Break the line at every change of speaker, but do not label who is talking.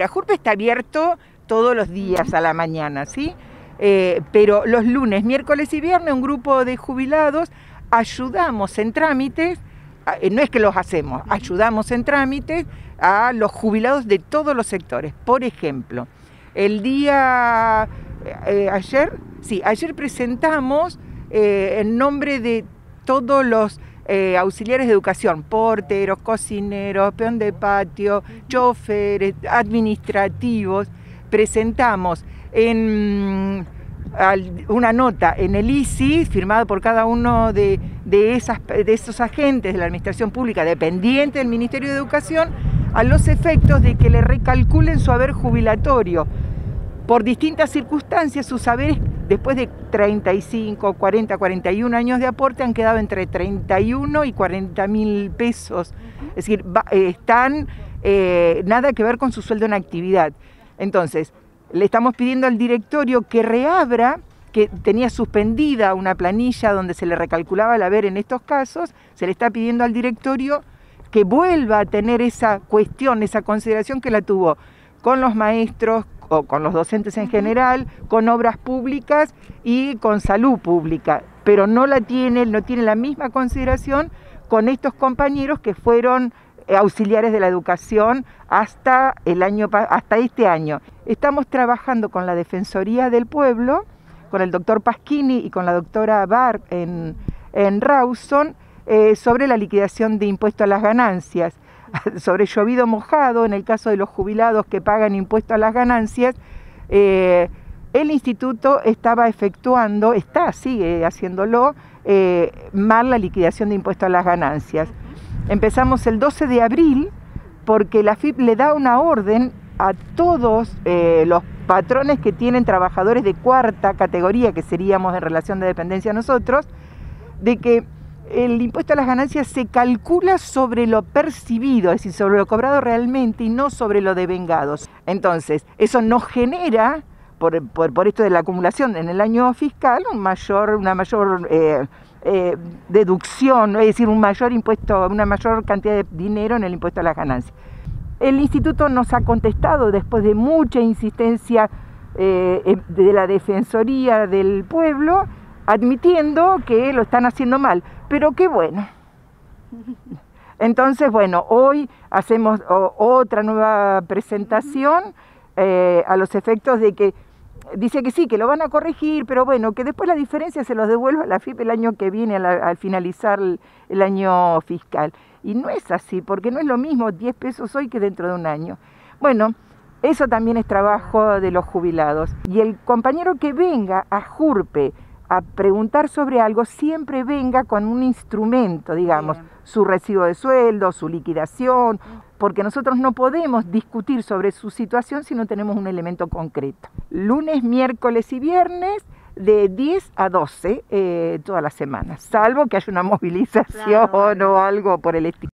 La JURP está abierto todos los días a la mañana, ¿sí? Eh, pero los lunes, miércoles y viernes un grupo de jubilados ayudamos en trámites, eh, no es que los hacemos, ayudamos en trámites a los jubilados de todos los sectores. Por ejemplo, el día eh, ayer, sí, ayer presentamos en nombre de todos los auxiliares de educación, porteros, cocineros, peón de patio, choferes, administrativos, presentamos en una nota en el ICI, firmada por cada uno de, esas, de esos agentes de la Administración Pública dependiente del Ministerio de Educación, a los efectos de que le recalculen su haber jubilatorio. Por distintas circunstancias, sus saberes después de 35, 40, 41 años de aporte han quedado entre 31 y 40 mil pesos. Es decir, están eh, nada que ver con su sueldo en actividad. Entonces, le estamos pidiendo al directorio que reabra, que tenía suspendida una planilla donde se le recalculaba el haber en estos casos, se le está pidiendo al directorio que vuelva a tener esa cuestión, esa consideración que la tuvo con los maestros o con los docentes en general, con obras públicas y con salud pública, pero no la tiene, no tiene la misma consideración con estos compañeros que fueron eh, auxiliares de la educación hasta, el año, hasta este año. Estamos trabajando con la Defensoría del Pueblo, con el doctor Pasquini y con la doctora Bar en, en Rawson, eh, sobre la liquidación de impuestos a las ganancias, sobre llovido mojado, en el caso de los jubilados que pagan impuestos a las ganancias. Eh, el instituto estaba efectuando, está, sigue haciéndolo, mal la liquidación de impuestos a las ganancias. Empezamos el 12 de abril porque la FIP le da una orden a todos eh, los patrones que tienen trabajadores de cuarta categoría, que seríamos en relación de dependencia nosotros, de que el impuesto a las ganancias se calcula sobre lo percibido, es decir, sobre lo cobrado realmente y no sobre lo devengados. Entonces, eso nos genera, por, esto de la acumulación en el año fiscal, un mayor, una mayor eh, eh, deducción, es decir, un mayor impuesto, una mayor cantidad de dinero en el impuesto a las ganancias. El instituto nos ha contestado después de mucha insistencia eh, de la Defensoría del Pueblo, admitiendo que lo están haciendo mal, pero qué bueno. Entonces, bueno, hoy hacemos otra nueva presentación eh, a los efectos de que dice que sí, que lo van a corregir, pero bueno, que después la diferencia se los devuelva a la FIP el año que viene, al, finalizar el, año fiscal. Y no es así, porque no es lo mismo 10 pesos hoy que dentro de un año. Bueno, eso también es trabajo de los jubilados. Y el compañero que venga a Jurpe a preguntar sobre algo, siempre venga con un instrumento, digamos, su recibo de sueldo, su liquidación, porque nosotros no podemos discutir sobre su situación si no tenemos un elemento concreto. Lunes, miércoles y viernes de 10 a 12 eh, todas las semanas, salvo que haya una movilización o algo por el estilo.